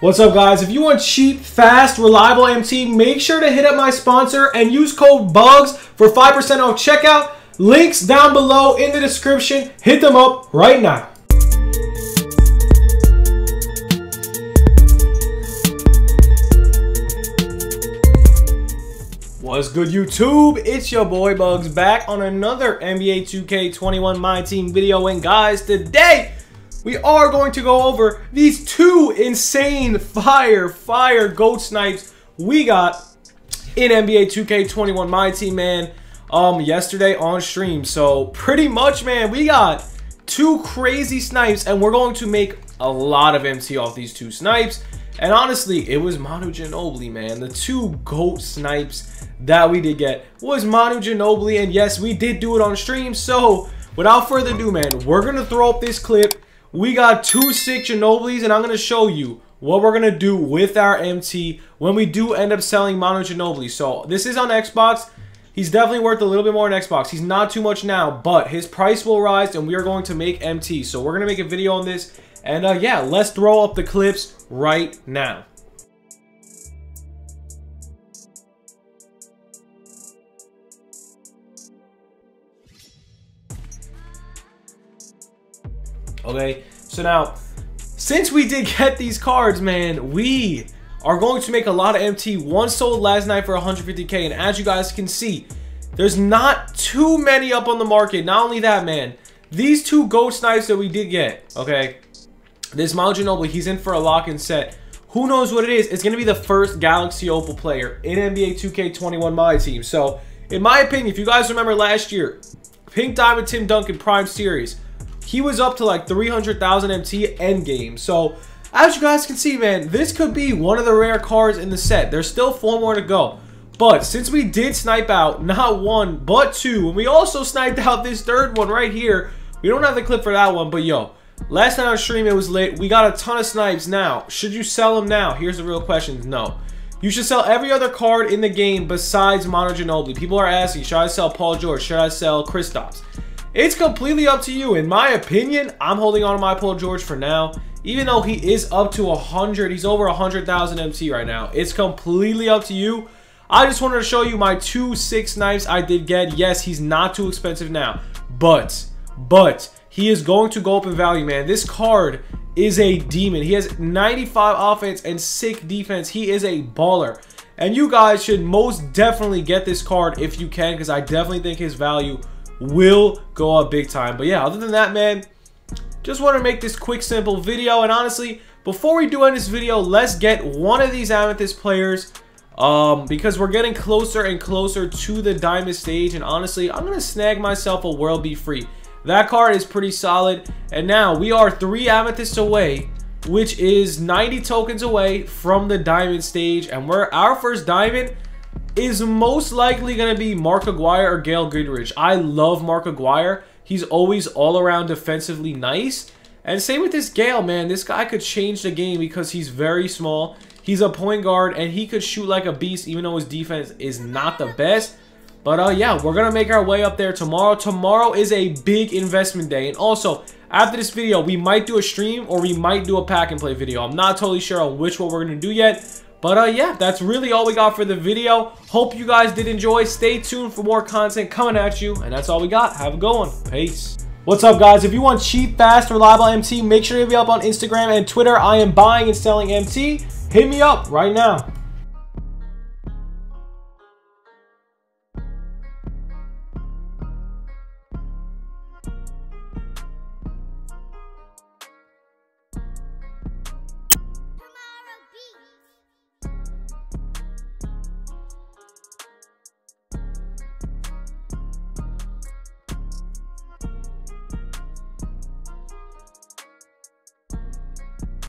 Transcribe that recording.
What's up guys? If you want cheap, fast, reliable MT, make sure to hit up my sponsor and use code BUGZ for 5% off checkout. Links down below in the description. Hit them up right now. What's good YouTube? It's your boy Bugz back on another NBA 2K21 My Team video and guys today we are going to go over these two insane fire, fire GOAT snipes we got in NBA 2K21 My Team, man, um, yesterday on stream. So, pretty much, man, we got two crazy snipes, and we're going to make a lot of MT off these two snipes. And honestly, it was Manu Ginobili, man. The two GOAT snipes that we did get was Manu Ginobili, and yes, we did do it on stream. So, without further ado, man, we're going to throw up this clip we got two sick Ginobilis, and I'm going to show you what we're going to do with our MT when we do end up selling Manu Ginobili. So this is on Xbox. He's definitely worth a little bit more on Xbox. He's not too much now, but his price will rise, and we are going to make MT. So we're going to make a video on this. And uh, yeah, let's throw up the clips right now. Okay, so now, since we did get these cards, man, we are going to make a lot of MT. One sold last night for 150k, and as you guys can see, there's not too many up on the market. Not only that, man, these two GOAT snipes that we did get, okay, this Manu Ginobili, he's in for a lock and set. Who knows what it is? It's going to be the first Galaxy Opal player in NBA 2K21 My Team. So, in my opinion, if you guys remember last year, Pink Diamond Tim Duncan Prime Series, he was up to like 300,000 MT endgame. So as you guys can see, man, this could be one of the rare cards in the set. There's still four more to go. But since we did snipe out not one, but two, and we also sniped out this third one right here, we don't have the clip for that one, but yo, last night on stream it was late. We got a ton of snipes now. Should you sell them now? Here's the real question. No. You should sell every other card in the game besides Manu Ginobili. People are asking, should I sell Paul George? Should I sell Kristaps? It's completely up to you. In my opinion, I'm holding on to my Paul George for now. Even though he is up to 100, he's over 100,000 MT right now. It's completely up to you. I just wanted to show you my two six knives I did get. Yes, he's not too expensive now. But, but, he is going to go up in value, man. This card is a demon. He has 95 offense and sick defense. He is a baller. And you guys should most definitely get this card if you can because I definitely think his value will go up big time. But yeah, other than that, man, just want to make this quick, simple video. And honestly, before we do end this video, let's get one of these Amethyst players um, because we're getting closer and closer to the Diamond stage. And honestly, I'm going to snag myself a World B. Free. That card is pretty solid. And now we are three Amethysts away, which is 90 tokens away from the Diamond stage. And we're our first Diamond is most likely going to be Mark Aguirre or Gail Goodrich. I love Mark Aguirre. He's always all around defensively nice. And same with this Gail, man. This guy could change the game because he's very small. He's a point guard, and he could shoot like a beast, even though his defense is not the best. But, uh, yeah, we're going to make our way up there tomorrow. Tomorrow is a big investment day. And also, after this video, we might do a stream or we might do a pack and play video. I'm not totally sure on which one we're going to do yet. But uh, yeah, that's really all we got for the video. Hope you guys did enjoy. Stay tuned for more content coming at you. And that's all we got. Have a good one. Peace. What's up, guys? If you want cheap, fast, reliable MT, make sure to be up on Instagram and Twitter. I am buying and selling MT. Hit me up right now.